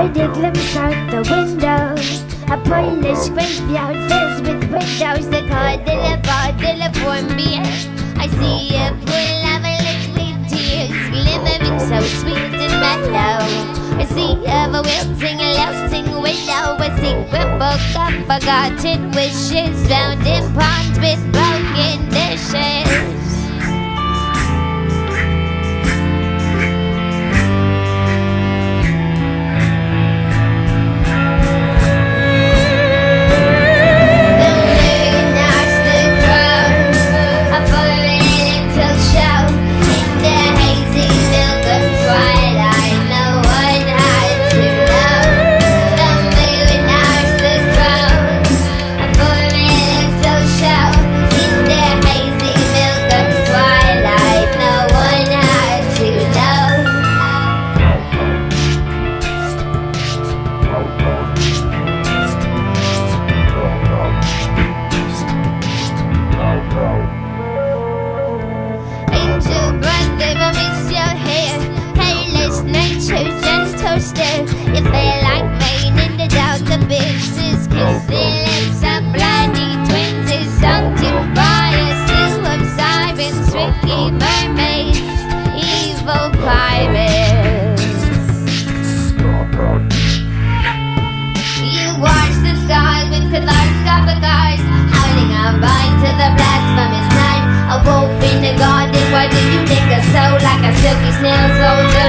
started glimpse out the window. A Polish graveyard filled with windows. The cardinal bottle of warm beer. I see a pool of liquid tears glimmering so sweet and mellow. I see a wilting, lasting window. A secret book of forgotten wishes found in ponds with broken. Hairless nitrogen toaster. You feel like rain in the Delta business. Kissing lips of bloody twins is sung to bias. Two of sirens, tricky mermaids, evil pirates. You watch the sky with kaleidoscopic eyes, howling out bind to the blasphemous night. A wolf in the garden, why do you a soul like a silky snail? So do,